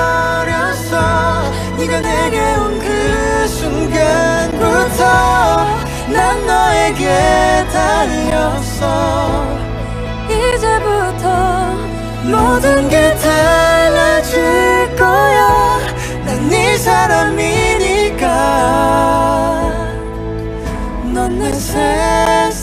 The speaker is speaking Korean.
잊어버렸어 네가 내게 온 그 순간부터 난 너에게 달렸어. 이제부터 모든 게 달라질 거야. 난 네 사람이니까. 넌 내 세상.